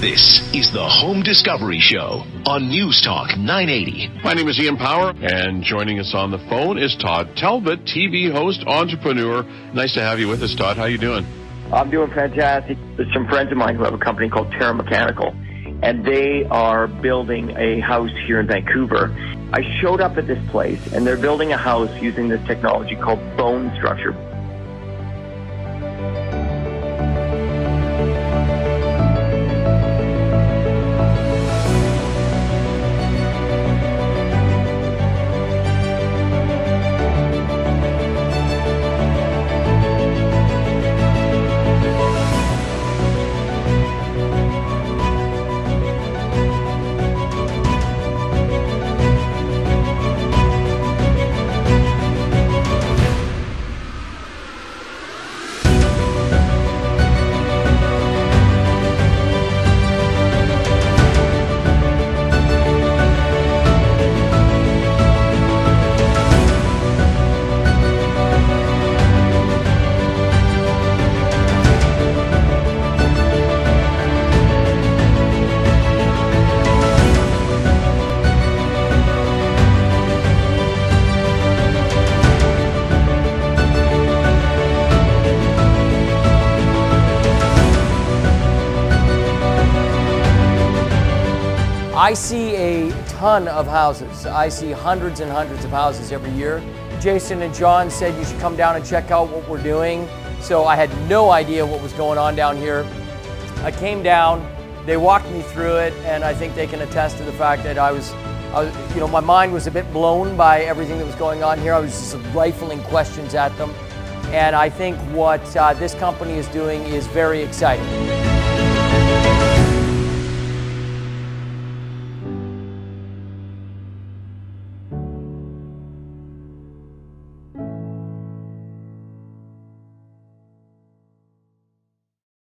This is the Home Discovery Show on News Talk 980. My name is Ian Power, and joining us on the phone is Todd Talbot, TV host, entrepreneur. Nice to have you with us, Todd. How you doing? I'm doing fantastic. There's some friends of mine who have a company called Terra Mechanical, and they are building a house here in Vancouver. I showed up at this place, and they're building a house using this technology called bone structure. I see a ton of houses. I see hundreds and hundreds of houses every year. Jason and John said you should come down and check out what we're doing. So I had no idea what was going on down here. I came down, they walked me through it, and I think they can attest to the fact that I was, I was you know, my mind was a bit blown by everything that was going on here. I was just rifling questions at them. And I think what uh, this company is doing is very exciting.